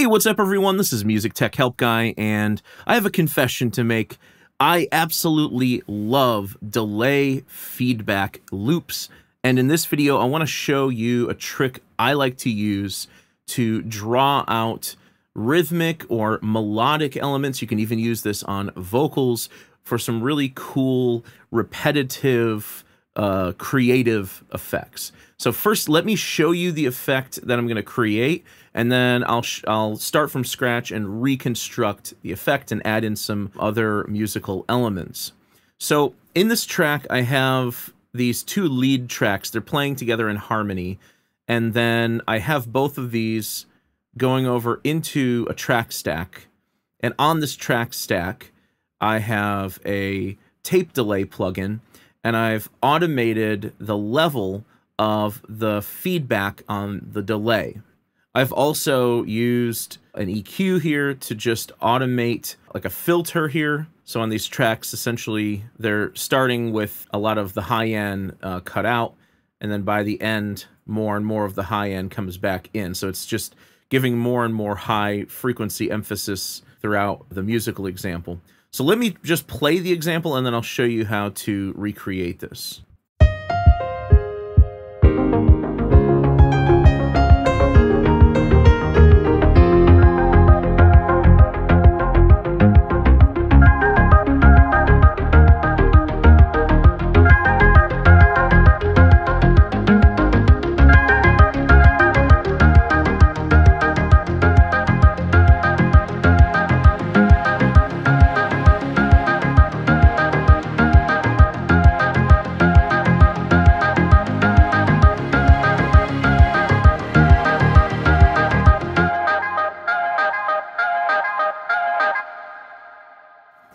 Hey, what's up, everyone? This is Music Tech Help Guy, and I have a confession to make. I absolutely love delay feedback loops. And in this video, I want to show you a trick I like to use to draw out rhythmic or melodic elements. You can even use this on vocals for some really cool, repetitive, uh, creative effects. So first, let me show you the effect that I'm going to create, and then I'll I'll start from scratch and reconstruct the effect and add in some other musical elements. So in this track, I have these two lead tracks. They're playing together in harmony, and then I have both of these going over into a track stack. And on this track stack, I have a tape delay plugin, and I've automated the level of the feedback on the delay. I've also used an EQ here to just automate like a filter here. So on these tracks, essentially, they're starting with a lot of the high end uh, cut out, and then by the end, more and more of the high end comes back in. So it's just giving more and more high frequency emphasis throughout the musical example. So let me just play the example and then I'll show you how to recreate this.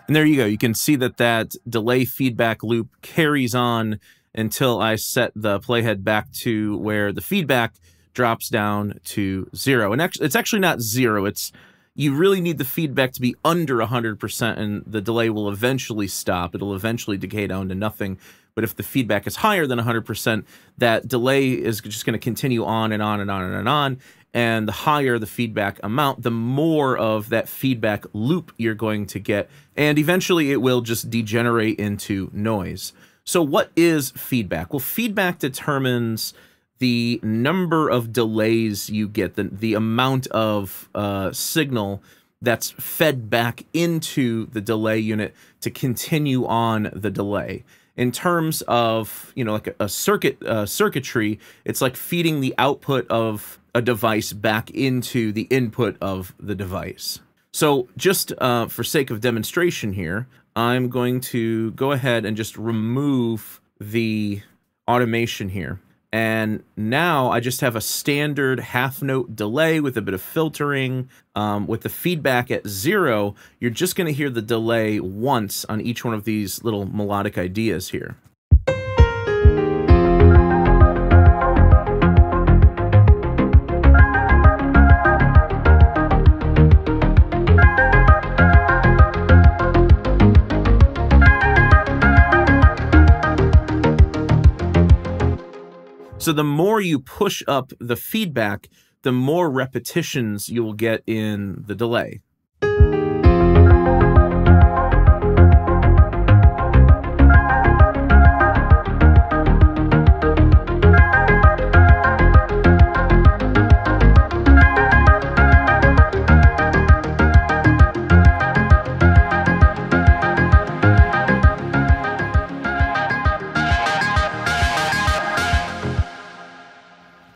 And there you go. You can see that that delay feedback loop carries on until I set the playhead back to where the feedback drops down to zero. And it's actually not zero. It's you really need the feedback to be under 100% and the delay will eventually stop. It'll eventually decay down to nothing. But if the feedback is higher than 100%, that delay is just going to continue on and on and on and on and the higher the feedback amount, the more of that feedback loop you're going to get. And eventually it will just degenerate into noise. So what is feedback? Well, feedback determines the number of delays you get, the, the amount of uh, signal that's fed back into the delay unit to continue on the delay. In terms of you know like a, a circuit uh, circuitry it's like feeding the output of a device back into the input of the device. So just uh, for sake of demonstration here i'm going to go ahead and just remove the automation here and now I just have a standard half note delay with a bit of filtering. Um, with the feedback at zero, you're just going to hear the delay once on each one of these little melodic ideas here. So the more you push up the feedback, the more repetitions you will get in the delay.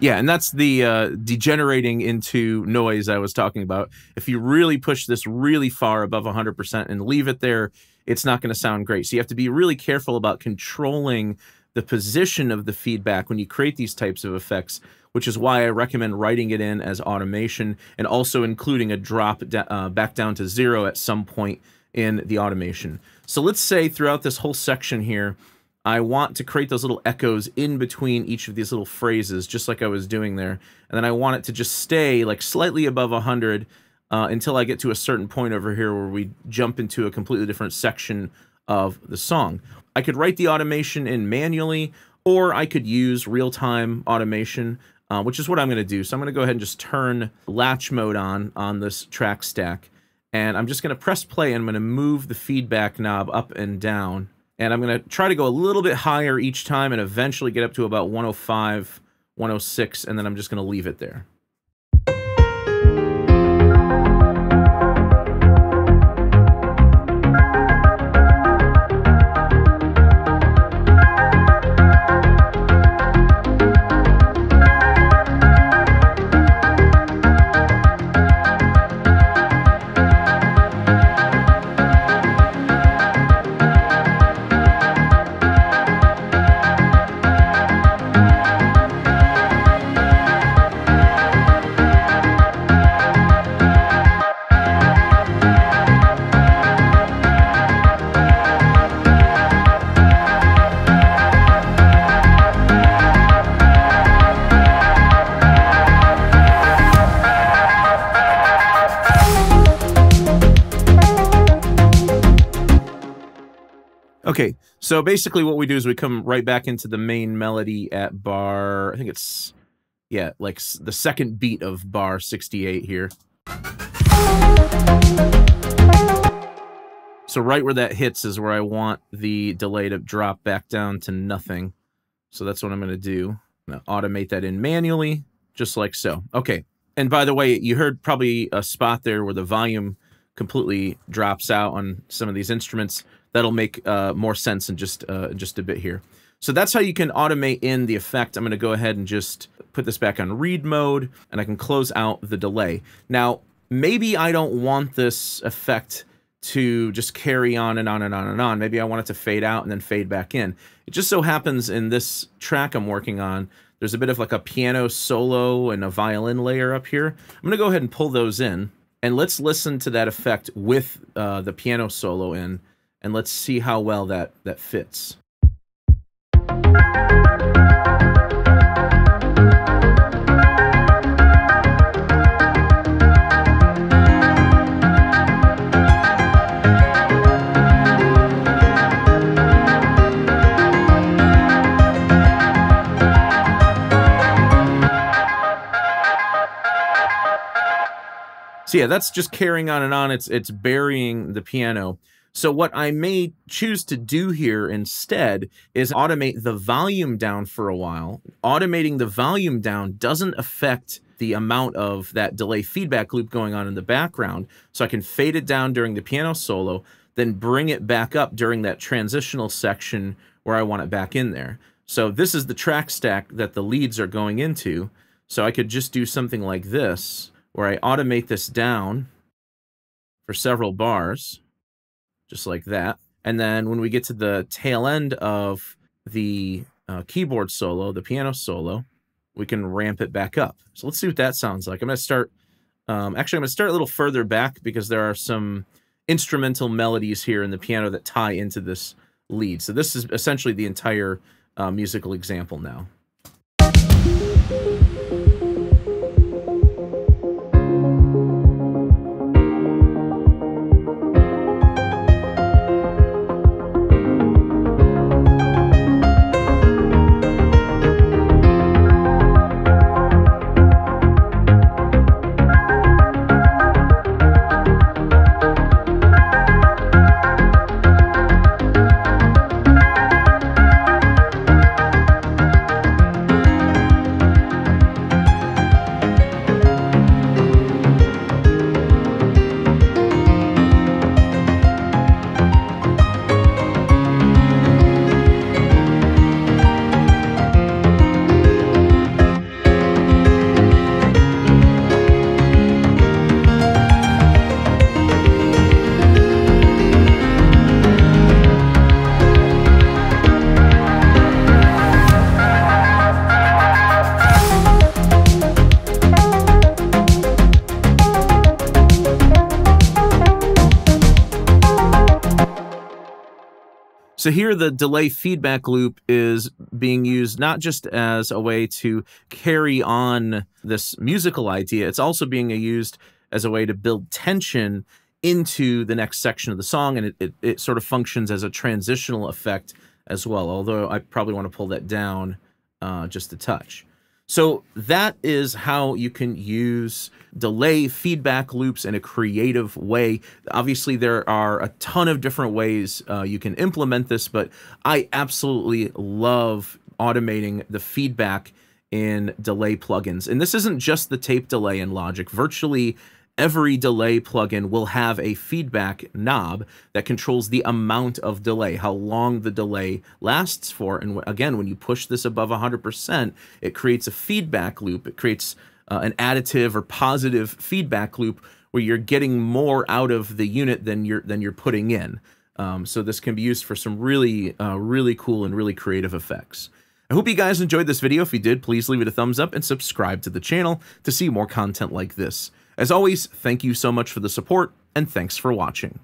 Yeah, and that's the uh, degenerating into noise I was talking about. If you really push this really far above 100% and leave it there, it's not going to sound great. So you have to be really careful about controlling the position of the feedback when you create these types of effects, which is why I recommend writing it in as automation and also including a drop uh, back down to zero at some point in the automation. So let's say throughout this whole section here, I want to create those little echoes in between each of these little phrases, just like I was doing there. And then I want it to just stay like slightly above 100 uh, until I get to a certain point over here where we jump into a completely different section of the song. I could write the automation in manually, or I could use real-time automation. uh, which is what I'm going to do. So I'm going to go ahead and just turn latch mode on on this track stack. And I'm just going to press play and I'm going to move the feedback knob up and down. And I'm going to try to go a little bit higher each time and eventually get up to about 105, 106, and then I'm just going to leave it there. Okay, so basically what we do is we come right back into the main melody at bar, I think it's, yeah, like the second beat of bar 68 here. So right where that hits is where I want the delay to drop back down to nothing. So that's what I'm going to do. I'm going to automate that in manually, just like so. Okay, and by the way, you heard probably a spot there where the volume completely drops out on some of these instruments that'll make uh, more sense in just uh, just a bit here. So that's how you can automate in the effect. I'm going to go ahead and just put this back on read mode, and I can close out the delay. Now, maybe I don't want this effect to just carry on and on and on and on. Maybe I want it to fade out and then fade back in. It just so happens in this track I'm working on, there's a bit of like a piano solo and a violin layer up here. I'm going to go ahead and pull those in, and let's listen to that effect with uh, the piano solo in and let's see how well that, that fits. So yeah, that's just carrying on and on. It's it's burying the piano. So what I may choose to do here instead is automate the volume down for a while. Automating the volume down doesn't affect the amount of that delay feedback loop going on in the background. So I can fade it down during the piano solo, then bring it back up during that transitional section where I want it back in there. So this is the track stack that the leads are going into. So I could just do something like this, where I automate this down for several bars just like that. And then when we get to the tail end of the uh, keyboard solo, the piano solo, we can ramp it back up. So let's see what that sounds like. I'm going to start, um, actually, I'm going to start a little further back because there are some instrumental melodies here in the piano that tie into this lead. So this is essentially the entire uh, musical example now. So here the delay feedback loop is being used not just as a way to carry on this musical idea, it's also being used as a way to build tension into the next section of the song, and it, it, it sort of functions as a transitional effect as well, although I probably want to pull that down uh, just a touch. So that is how you can use delay feedback loops in a creative way. Obviously, there are a ton of different ways uh, you can implement this, but I absolutely love automating the feedback in delay plugins. And this isn't just the tape delay in Logic. Virtually every delay plugin will have a feedback knob that controls the amount of delay, how long the delay lasts for. And again, when you push this above 100%, it creates a feedback loop. It creates uh, an additive or positive feedback loop where you're getting more out of the unit than you're than you're putting in. Um, so this can be used for some really, uh, really cool and really creative effects. I hope you guys enjoyed this video. If you did, please leave it a thumbs up and subscribe to the channel to see more content like this. As always, thank you so much for the support, and thanks for watching.